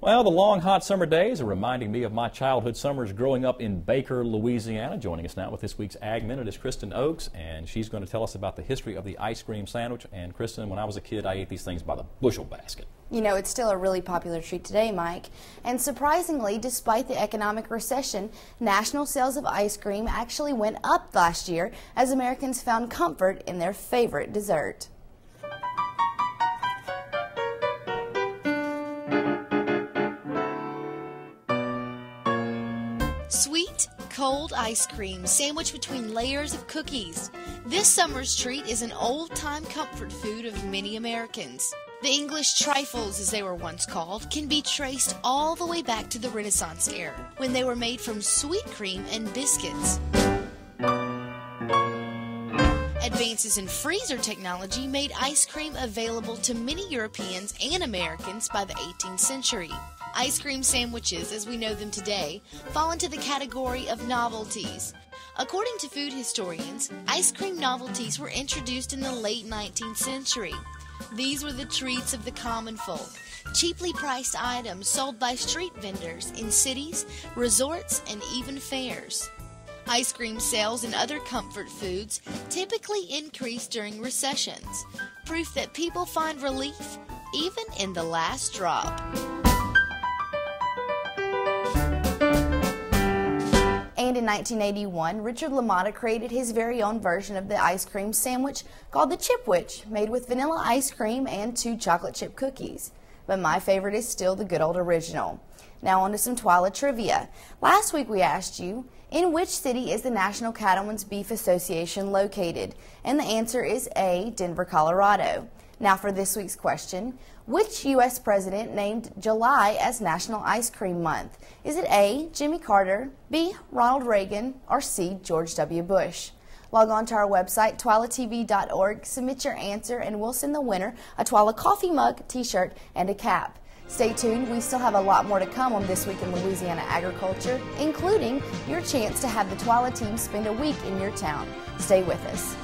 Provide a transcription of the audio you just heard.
Well, the long, hot summer days are reminding me of my childhood summers growing up in Baker, Louisiana. Joining us now with this week's Ag Minute is Kristen Oaks, and she's going to tell us about the history of the ice cream sandwich. And Kristen, when I was a kid, I ate these things by the bushel basket. You know, it's still a really popular treat today, Mike. And surprisingly, despite the economic recession, national sales of ice cream actually went up last year as Americans found comfort in their favorite dessert. Sweet, cold ice cream sandwiched between layers of cookies. This summer's treat is an old time comfort food of many Americans. The English trifles, as they were once called, can be traced all the way back to the Renaissance era, when they were made from sweet cream and biscuits. Advances in freezer technology made ice cream available to many Europeans and Americans by the 18th century. Ice cream sandwiches, as we know them today, fall into the category of novelties. According to food historians, ice cream novelties were introduced in the late 19th century. These were the treats of the common folk, cheaply priced items sold by street vendors in cities, resorts, and even fairs. Ice cream sales and other comfort foods typically increase during recessions, proof that people find relief even in the last drop. In 1981, Richard LaMotta created his very own version of the ice cream sandwich called the Chipwich, made with vanilla ice cream and two chocolate chip cookies. But my favorite is still the good old original. Now on to some TWILA trivia. Last week we asked you, in which city is the National Cattlemen's Beef Association located? And the answer is A, Denver, Colorado. Now for this week's question, which U.S. president named July as National Ice Cream Month? Is it A, Jimmy Carter, B, Ronald Reagan, or C, George W. Bush? Log on to our website, twilatv.org, submit your answer, and we'll send the winner a TWILA coffee mug, t-shirt, and a cap. Stay tuned, we still have a lot more to come on This Week in Louisiana Agriculture, including your chance to have the TWILA team spend a week in your town. Stay with us.